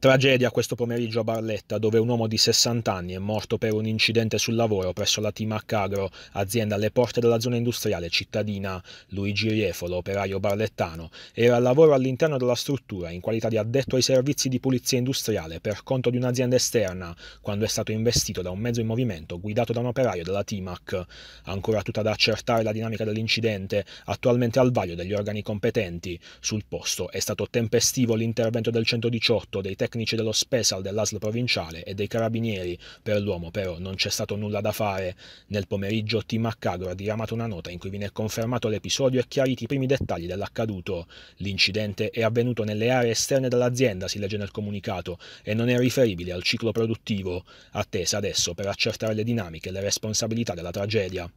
Tragedia questo pomeriggio a Barletta, dove un uomo di 60 anni è morto per un incidente sul lavoro presso la Timac Agro, azienda alle porte della zona industriale cittadina. Luigi Riefolo, operaio barlettano, era al lavoro all'interno della struttura in qualità di addetto ai servizi di pulizia industriale per conto di un'azienda esterna, quando è stato investito da un mezzo in movimento guidato da un operaio della Timac. Ancora tutta da accertare la dinamica dell'incidente, attualmente al vaglio degli organi competenti. Sul posto è stato tempestivo l'intervento del 118 dei tecnici tecnici dello Special dell'ASL provinciale e dei carabinieri. Per l'uomo però non c'è stato nulla da fare. Nel pomeriggio Team Accagro ha diramato una nota in cui viene confermato l'episodio e chiariti i primi dettagli dell'accaduto. L'incidente è avvenuto nelle aree esterne dell'azienda, si legge nel comunicato, e non è riferibile al ciclo produttivo. Attesa adesso per accertare le dinamiche e le responsabilità della tragedia.